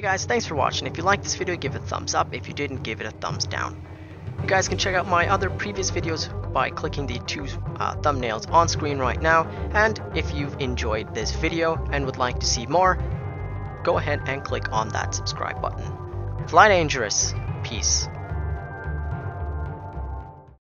guys, thanks for watching. If you liked this video, give it a thumbs up. If you didn't, give it a thumbs down. You guys can check out my other previous videos by clicking the two uh, thumbnails on screen right now. And if you've enjoyed this video and would like to see more, go ahead and click on that subscribe button. Fly dangerous. Peace.